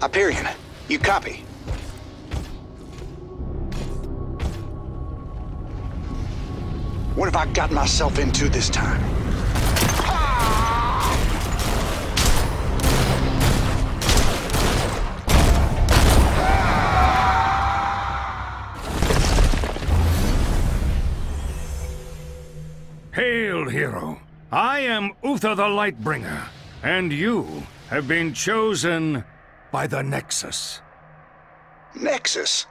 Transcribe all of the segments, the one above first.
Hyperion, you copy? What have I gotten myself into this time? Hail, hero. I am Uther the Lightbringer, and you have been chosen by the Nexus. Nexus?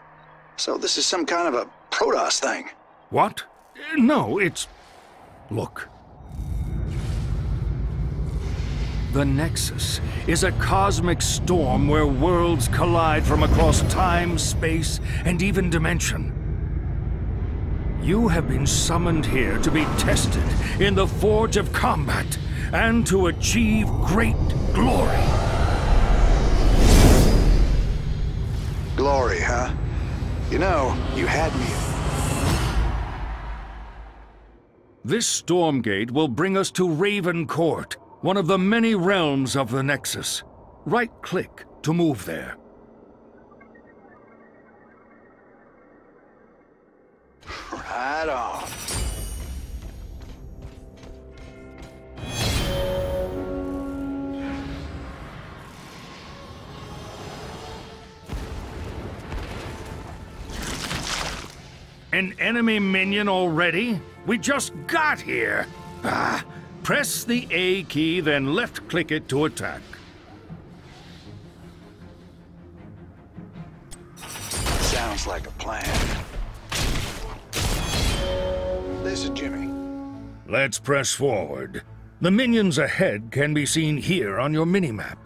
So this is some kind of a Protoss thing? What? No, it's... Look. The Nexus is a cosmic storm where worlds collide from across time, space, and even dimension. You have been summoned here to be tested in the forge of combat and to achieve great glory. Glory, huh? You know, you had me. This Stormgate will bring us to Raven Court, one of the many realms of the Nexus. Right-click to move there. Right on. An enemy minion already? We just got here! Ah, press the A key, then left-click it to attack. Sounds like a plan. This is Jimmy. Let's press forward. The minions ahead can be seen here on your minimap.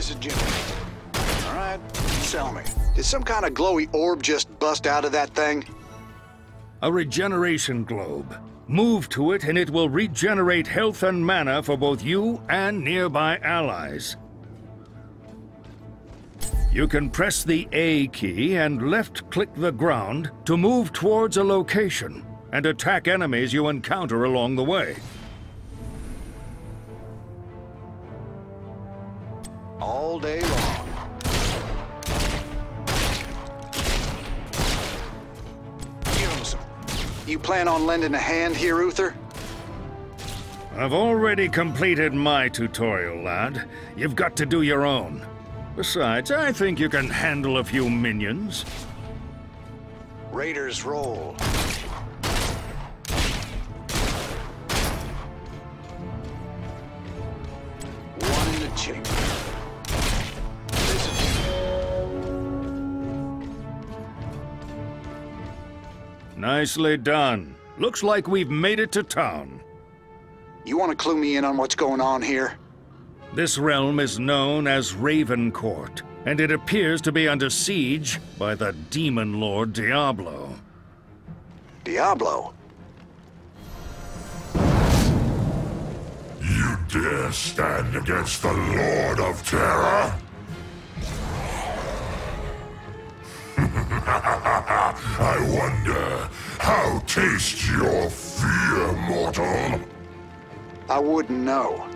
This is Jimmy. All right, sell me. Did some kind of glowy orb just bust out of that thing? A regeneration globe. Move to it and it will regenerate health and mana for both you and nearby allies. You can press the A key and left-click the ground to move towards a location and attack enemies you encounter along the way. Plan on lending a hand here, Uther? I've already completed my tutorial, lad. You've got to do your own. Besides, I think you can handle a few minions. Raiders roll. One in Nicely done. Looks like we've made it to town. You want to clue me in on what's going on here? This realm is known as Raven Court, and it appears to be under siege by the demon lord Diablo. Diablo? You dare stand against the Lord of Terror? I wonder, how taste your fear, mortal? I wouldn't know.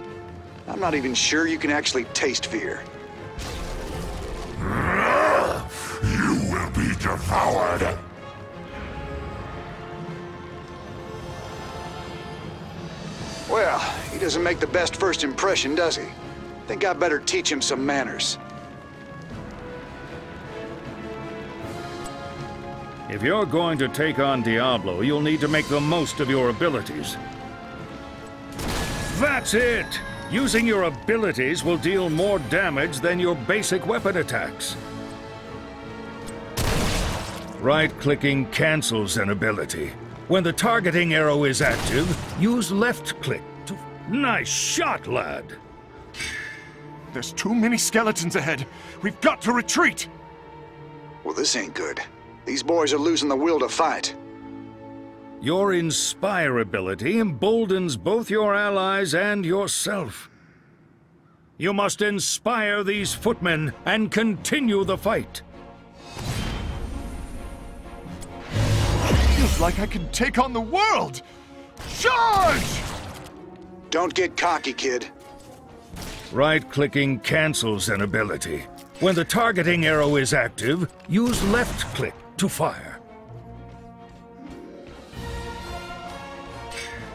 I'm not even sure you can actually taste fear. You will be devoured. Well, he doesn't make the best first impression, does he? Think I better teach him some manners. If you're going to take on Diablo, you'll need to make the most of your abilities. That's it! Using your abilities will deal more damage than your basic weapon attacks. Right-clicking cancels an ability. When the targeting arrow is active, use left-click to... Nice shot, lad! There's too many skeletons ahead. We've got to retreat! Well, this ain't good. These boys are losing the will to fight. Your Inspire ability emboldens both your allies and yourself. You must inspire these footmen and continue the fight. Feels like I can take on the world! Charge! Don't get cocky, kid. Right-clicking cancels an ability. When the targeting arrow is active, use left-click to fire.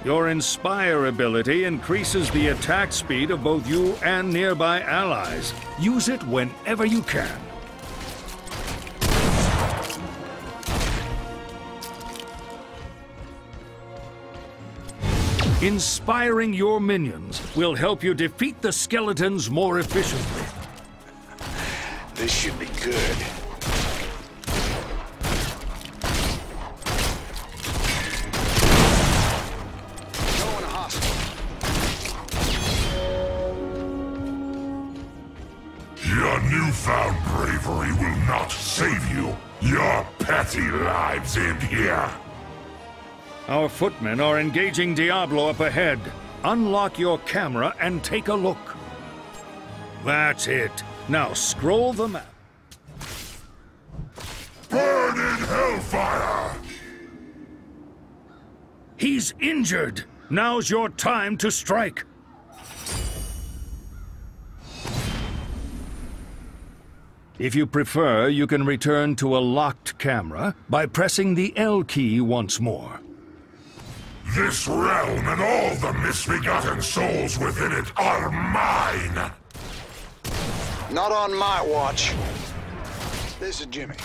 Your Inspire ability increases the attack speed of both you and nearby allies. Use it whenever you can. Inspiring your minions will help you defeat the skeletons more efficiently. This should be good. Lives end here. Our footmen are engaging Diablo up ahead. Unlock your camera and take a look. That's it. Now scroll the map. Burn in hellfire! He's injured. Now's your time to strike. If you prefer, you can return to a locked camera by pressing the L key once more. This realm and all the misbegotten souls within it are mine! Not on my watch. This is Jimmy.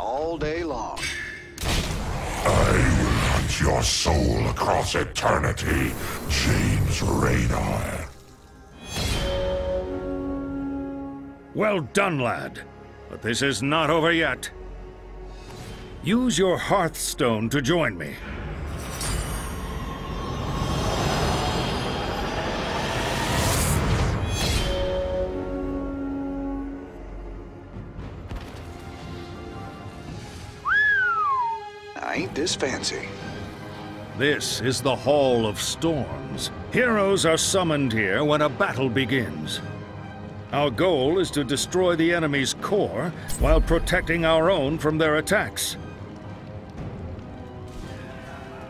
All day long. I will hunt your soul across eternity, James Raynor. Well done, lad. But this is not over yet. Use your Hearthstone to join me. Ain't this fancy. This is the Hall of Storms. Heroes are summoned here when a battle begins. Our goal is to destroy the enemy's core while protecting our own from their attacks.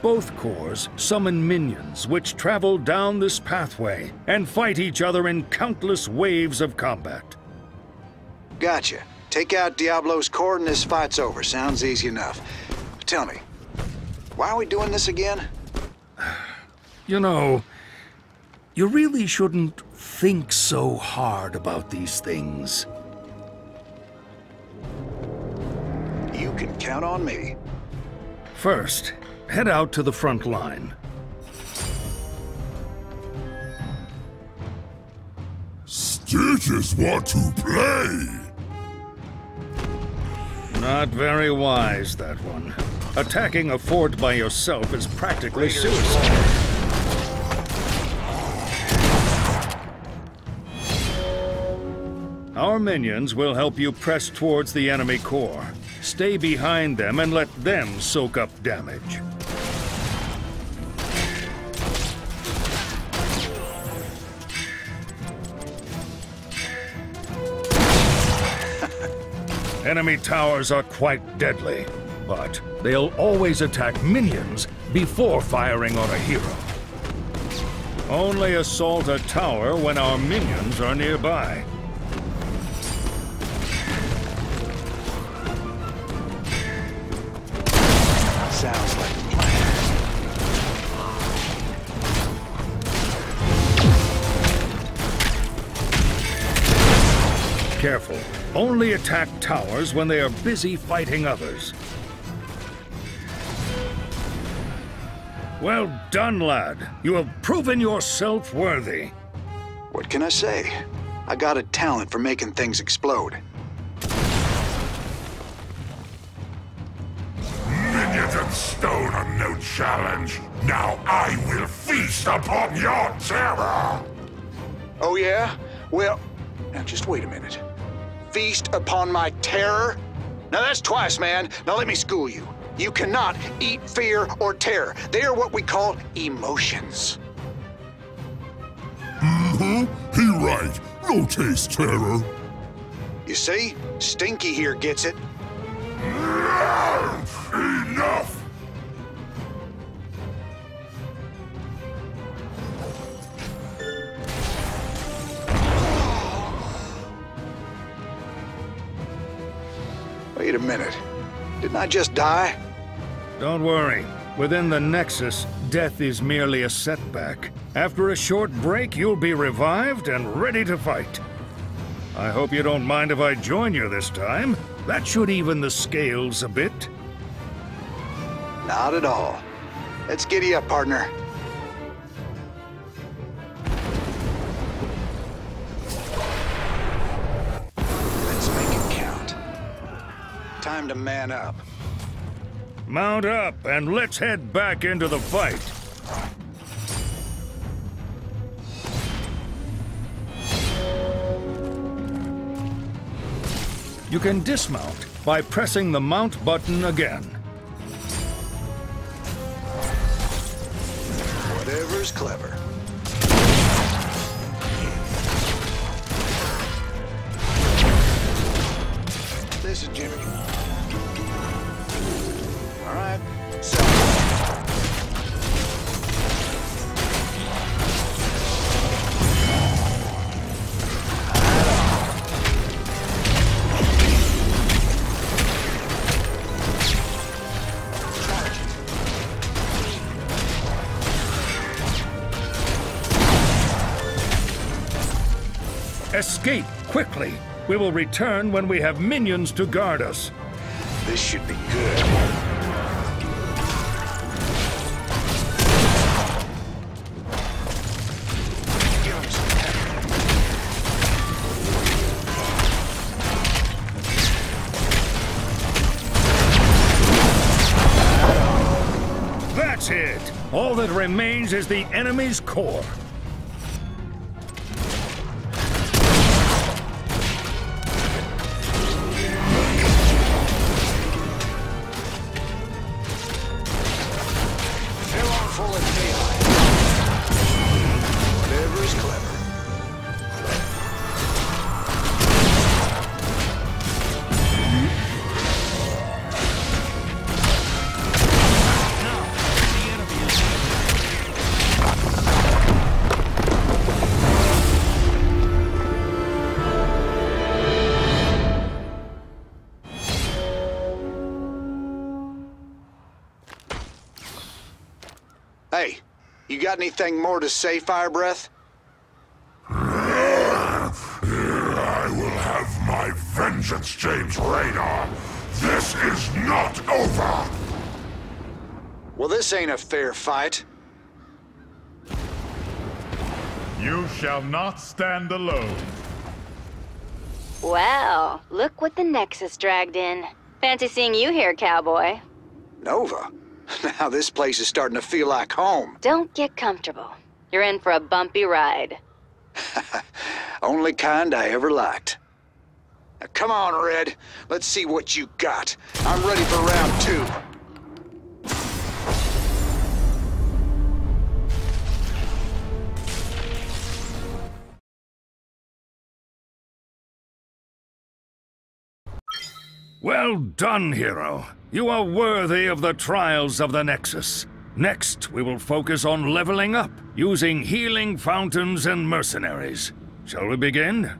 Both cores summon minions which travel down this pathway and fight each other in countless waves of combat. Gotcha. Take out Diablo's core and this fight's over. Sounds easy enough. Tell me, why are we doing this again? You know, you really shouldn't think so hard about these things. You can count on me. First, head out to the front line. Stitches want to play! Not very wise, that one. Attacking a fort by yourself is practically suicide. Our minions will help you press towards the enemy core. Stay behind them and let them soak up damage. Enemy towers are quite deadly, but they'll always attack minions before firing on a hero. Only assault a tower when our minions are nearby. Careful. Only attack towers when they are busy fighting others. Well done, lad. You have proven yourself worthy. What can I say? I got a talent for making things explode. Minions and stone are no challenge. Now I will feast upon your terror. Oh, yeah? Well, now just wait a minute. Feast upon my terror? Now that's twice, man. Now let me school you. You cannot eat fear or terror. They are what we call emotions. Mm-hmm. He right. No taste terror. You see? Stinky here gets it. Wait a minute. Didn't I just die? Don't worry. Within the Nexus, death is merely a setback. After a short break, you'll be revived and ready to fight. I hope you don't mind if I join you this time. That should even the scales a bit. Not at all. Let's giddy up, partner. Time to man up. Mount up and let's head back into the fight. You can dismount by pressing the mount button again. Whatever's clever. Escape quickly. We will return when we have minions to guard us. this should be good. Give 'em some pepper. That's it. All that remains is the enemy's core. Hey, you got anything more to say, Fire Breath? I will have my vengeance, James Raynor. This is not over. Well, this ain't a fair fight. You shall not stand alone. Well, look what the Nexus dragged in. Fancy seeing you here, cowboy. Nova. Now this place is starting to feel like home. Don't get comfortable. You're in for a bumpy ride. Only kind I ever liked. Now come on, Red. Let's see what you got. I'm ready for round two. Well done, hero. You are worthy of the trials of the Nexus. Next, we will focus on leveling up, using healing fountains and mercenaries. Shall we begin?